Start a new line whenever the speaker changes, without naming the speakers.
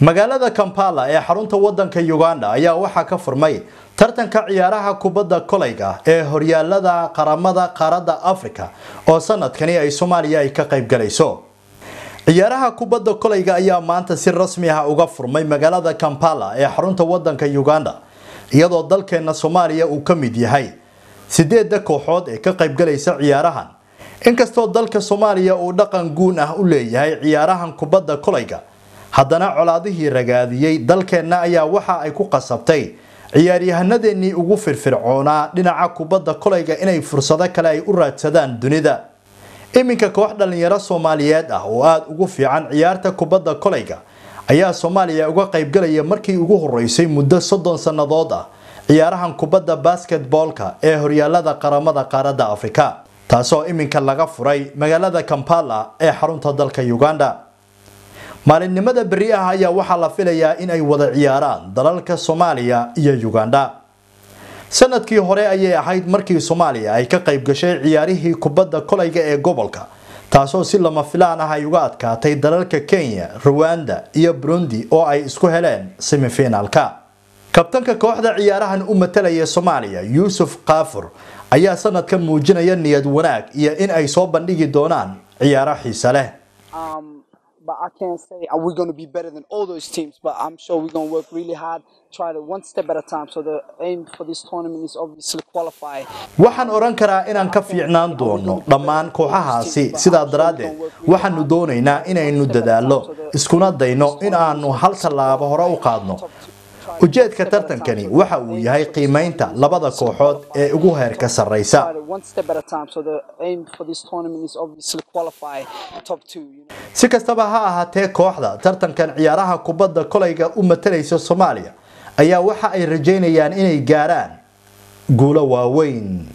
magaalada kampala ee xarunta wadanka uganda ayaa waxaa ka furmay tartanka ciyaaraha kubadda kolayga ee horyaalada qaramada qaaradda africa oo sanadkani ay soomaaliya ay ka qaybgalayso ciyaaraha kubadda kolayga ayaa maanta si rasmi ah uga furmay magaalada kampala ee xarunta wadanka uganda iyadoo dalkeena soomaaliya uu ka mid yahay sideedda kooxood ee ka qaybgalaysa ciyaarahan. Inkastoo dalka soomaaliya uu dhaqan guun ah u leeyahay ciyaarahan kubadda kolayga haddana colaadihii ragaadiyey dalkeenna ayaa waxa ay ku qasabtay ciyaaryahanadeenii ugu firfircoonaa dhinaca kubadda kolayga inay fursado kale ay u raadsadaan dunida. Iminka koox dhallinyaro soomaaliyeed ah oo aada ugu fiican ciyaarta kubadda kolayga ayaa soomaaliya uga qaybgalaya markii ugu horeysay muddo soddon sannadood ah ciyaarahan kubadda basketboolka ee horyaalada qaramada qaaradda afrika taasoo iminka laga furay magaalada kampala ee xarunta dalka uganda maalinimada berri ah ayaa waxaa la filayaa in ay wada ciyaaraan dalalka soomaaliya iyo uganda. Sanadkii hore ayay ahayd markii soomaaliya ay ka qayb gashay ciyaarihii kubadda kolayga ee gobolka taasoo si lama filaan ah ay uga adkaatay dalalka kenya ruwanda iyo burundi oo ay isku heleen semifinaalka kabtanka kooxda ciyaarahan u matalaya soomaaliya yuusuf kaafur ayaa sanadka muujinaya niyad wanaag iyo in ay soo bandhigi doonaan ciyaaro xiise leh
but I can't say are we going to be better than all those teams. But I'm sure we're going to work really hard, try to one step at a time. So the aim for this tournament is obviously qualify.
waxaan oran karaa inaan ka fiicnaan doono dhammaan kooxahaasi sidaa daraaddeed waxaanu doonaynaa inaynu dadaallo iskuna dayno in aanu hal tallaabo hore u qaadno ujeedka tartankani waxa uu yahay qiimaynta labada kooxood ee ugu heerka sarreysa si kastaba ha ahaatee kooxda tartankan ciyaaraha kubadda kolayga u matalaysa soomaaliya ayaa waxa ay rajeynayaan inay gaaraan guulo waaweyn